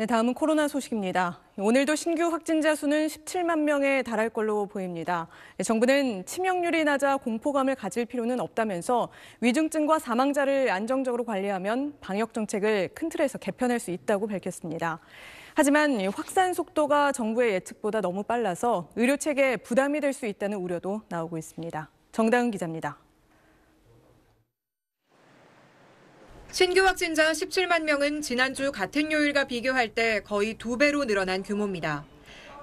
네, 다음은 코로나 소식입니다. 오늘도 신규 확진자 수는 17만 명에 달할 걸로 보입니다. 네, 정부는 치명률이 낮아 공포감을 가질 필요는 없다면서 위중증과 사망자를 안정적으로 관리하면 방역 정책을 큰 틀에서 개편할 수 있다고 밝혔습니다. 하지만 확산 속도가 정부의 예측보다 너무 빨라서 의료 체계에 부담이 될 수 있다는 우려도 나오고 있습니다. 정다은 기자입니다. 신규 확진자 17만 명은 지난주 같은 요일과 비교할 때 거의 두 배로 늘어난 규모입니다.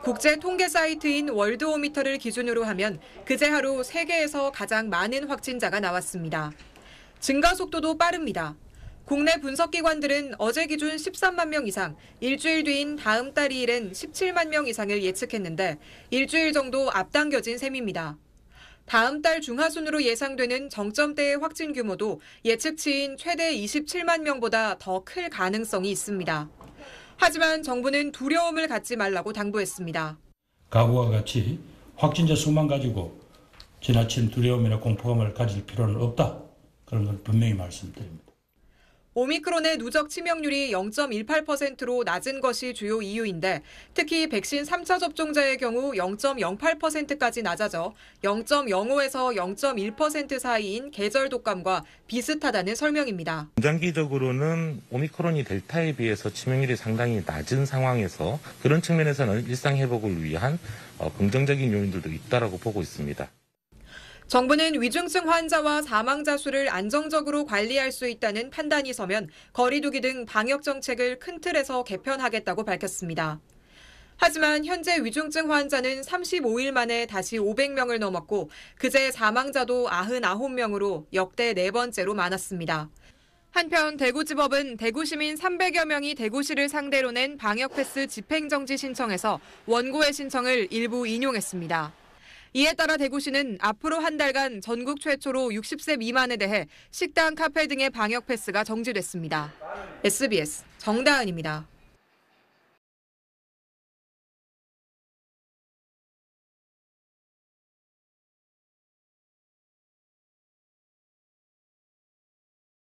국제 통계 사이트인 월드오미터를 기준으로 하면 그제 하루 세계에서 가장 많은 확진자가 나왔습니다. 증가 속도도 빠릅니다. 국내 분석기관들은 어제 기준 13만 명 이상, 일주일 뒤인 다음 달 2일엔 17만 명 이상을 예측했는데 일주일 정도 앞당겨진 셈입니다. 다음 달 중하순으로 예상되는 정점대의 확진 규모도 예측치인 최대 27만 명보다 더 클 가능성이 있습니다. 하지만 정부는 두려움을 갖지 말라고 당부했습니다. 과거와 같이 확진자 수만 가지고 지나친 두려움이나 공포감을 가질 필요는 없다. 그런 걸 분명히 말씀드립니다. 오미크론의 누적 치명률이 0.18%로 낮은 것이 주요 이유인데 특히 백신 3차 접종자의 경우 0.08%까지 낮아져 0.05에서 0.1% 사이인 계절 독감과 비슷하다는 설명입니다. 중장기적으로는 오미크론이 델타에 비해서 치명률이 상당히 낮은 상황에서 그런 측면에서는 일상 회복을 위한 어, 긍정적인 요인들도 있다라고 보고 있습니다. 정부는 위중증 환자와 사망자 수를 안정적으로 관리할 수 있다는 판단이 서면 거리두기 등 방역 정책을 큰 틀에서 개편하겠다고 밝혔습니다. 하지만 현재 위중증 환자는 35일 만에 다시 500명을 넘었고 그제 사망자도 99명으로 역대 네 번째로 많았습니다. 한편 대구지법은 대구시민 300여 명이 대구시를 상대로 낸 방역 패스 집행정지 신청에서 원고의 신청을 일부 인용했습니다. 이에 따라 대구시는 앞으로 한 달간 전국 최초로 60세 미만에 대해 식당, 카페 등의 방역 패스가 정지됐습니다. SBS 정다은입니다.